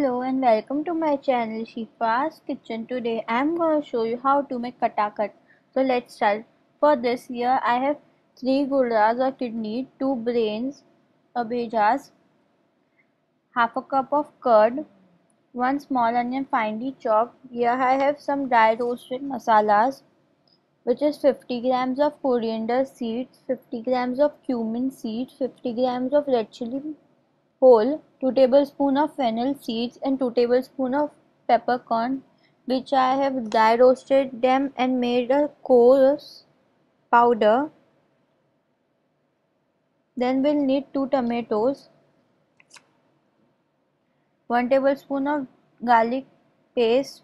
welcome to my channel Shifa's Kitchen. Today I am going to show you how to make katakat. So let's start. For this here I have 3 gurdas or kidney, 2 brains or bhejas, half a cup of curd, 1 small onion finely chopped. Here I have some dry roasted masalas which is 50 grams of coriander seeds, 50 grams of cumin seeds, 50 grams of red chili whole, 2 tablespoons of fennel seeds and 2 tablespoons of peppercorn which I have dry roasted them and made a coarse powder. Then we'll need 2 tomatoes, 1 tablespoon of garlic paste,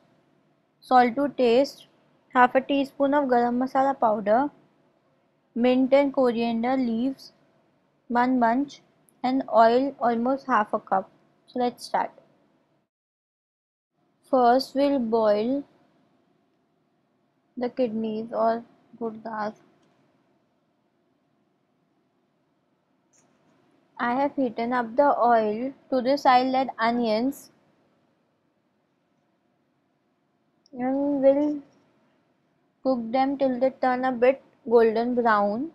salt to taste, half a teaspoon of garam masala powder, mint and coriander leaves, 1 bunch and oil almost half a cup. So let's start. First we'll boil the kidneys or gurdas. I have heated up the oil. To this I'll add onions and will cook them till they turn a bit golden brown.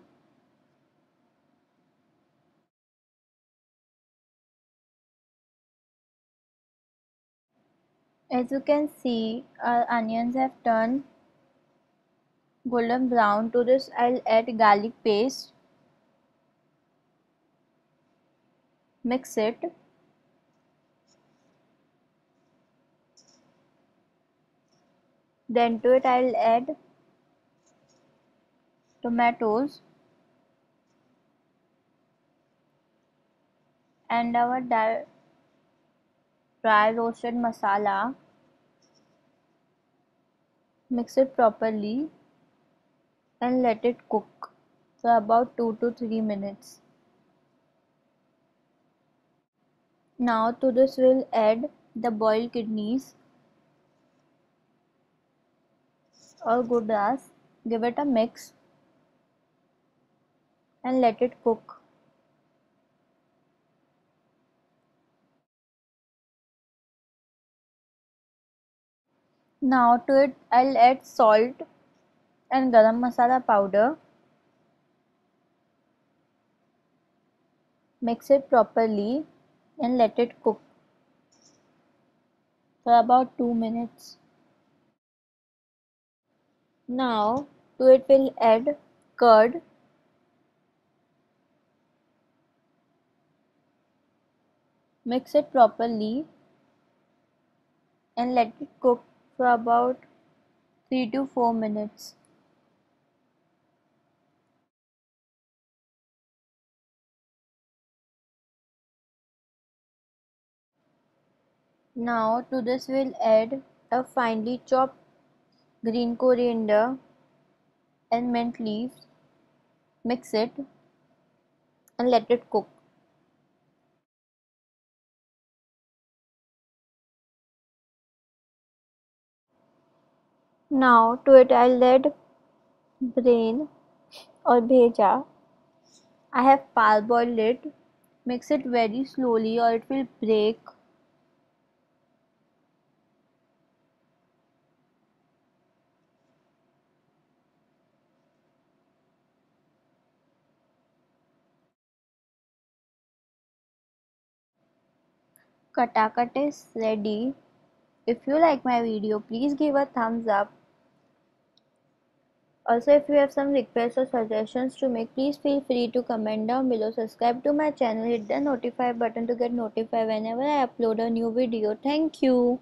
As you can see, our onions have turned golden brown. To this, I'll add garlic paste. Mix it. Then to it, I'll add tomatoes and our dry roasted masala. Mix it properly and let it cook for about 2 to 3 minutes. Now to this we'll add the boiled kidneys or gurdas give it a mix and let it cook Now to it I'll add salt and garam masala powder. Mix it properly and let it cook for about 2 minutes. Now to it we'll add curd. Mix it properly and let it cook for about 3 to 4 minutes. Now to this we'll add a finely chopped green coriander and mint leaves. Mix it and let it cook. Now to it I'll add brain or bheja. I have parboiled it. Mix it very slowly or it will break. Katakat is ready. If you like my video, please give a thumbs up. Also, if you have some requests or suggestions to make, please feel free to comment down below. Subscribe to my channel, hit the notify button to get notified whenever I upload a new video. Thank you.